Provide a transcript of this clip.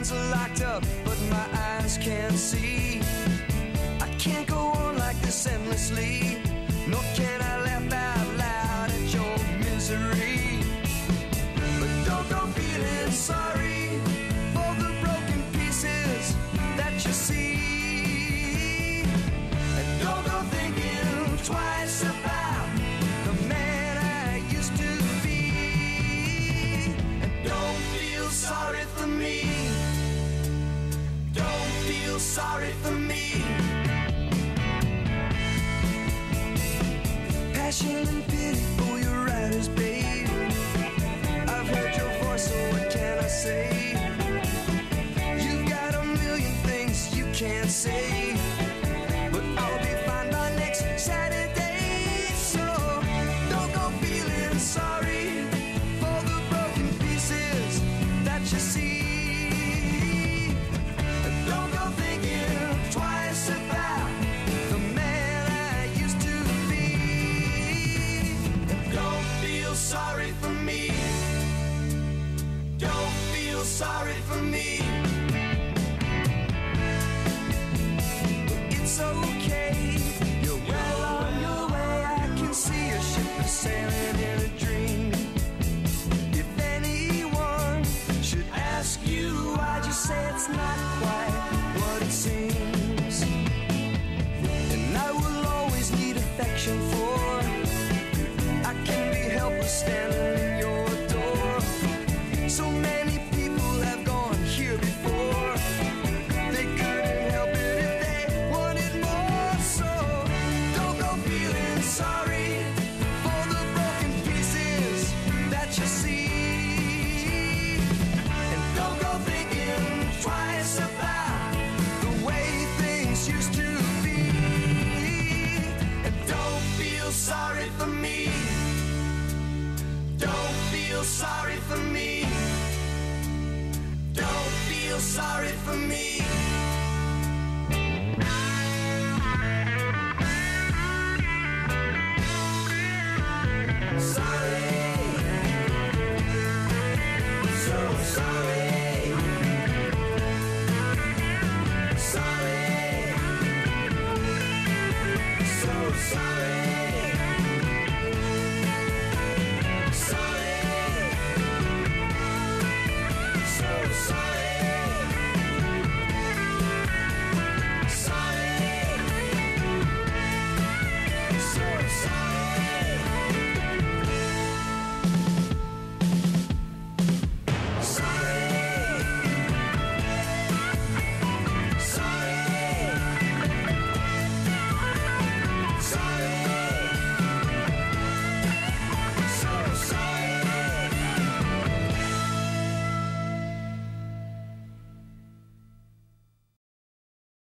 hands are locked up, but my eyes can't see. I can't go on like this endlessly, sorry for me. Passion and pity for your riders, babe. I've heard your voice, so what can I say? You've got a million things you can't say, sorry for me. It's okay. You're well on your way. I can see a ship is sailing in a dream. If anyone should ask you, why'd you say it's not quite what it seems? And I will always need affection for. I can be helpless standing in your door. So sorry for me. Don't feel sorry for me. Don't feel sorry for me.